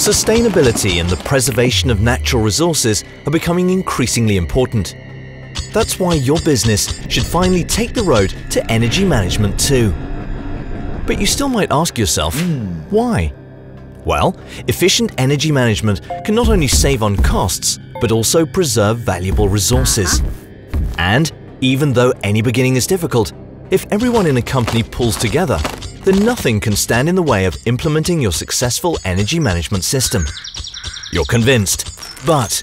Sustainability and the preservation of natural resources are becoming increasingly important. That's why your business should finally take the road to energy management too. But you still might ask yourself, why? Well, efficient energy management can not only save on costs, but also preserve valuable resources. And even though any beginning is difficult, if everyone in a company pulls together, then nothing can stand in the way of implementing your successful energy management system. You're convinced. But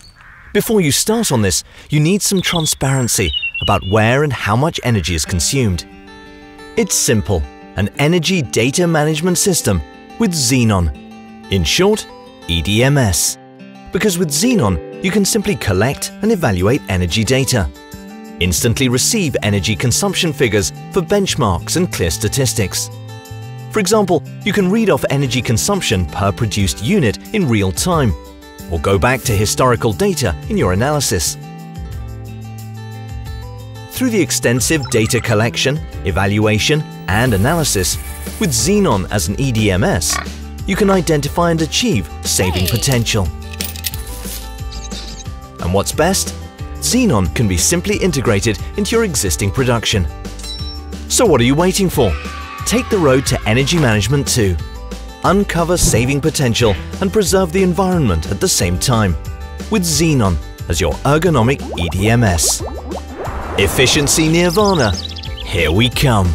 before you start on this, you need some transparency about where and how much energy is consumed. It's simple, an energy data management system with zenon. In short, EDMS. Because with zenon, you can simply collect and evaluate energy data. Instantly receive energy consumption figures for benchmarks and clear statistics. For example, you can read off energy consumption per produced unit in real time, or go back to historical data in your analysis. Through the extensive data collection, evaluation, and analysis, with zenon as an EDMS, you can identify and achieve saving potential. And what's best? zenon can be simply integrated into your existing production. So what are you waiting for? Take the road to energy management too. Uncover saving potential and preserve the environment at the same time. With zenon as your ergonomic EDMS. Efficiency Nirvana. Here we come.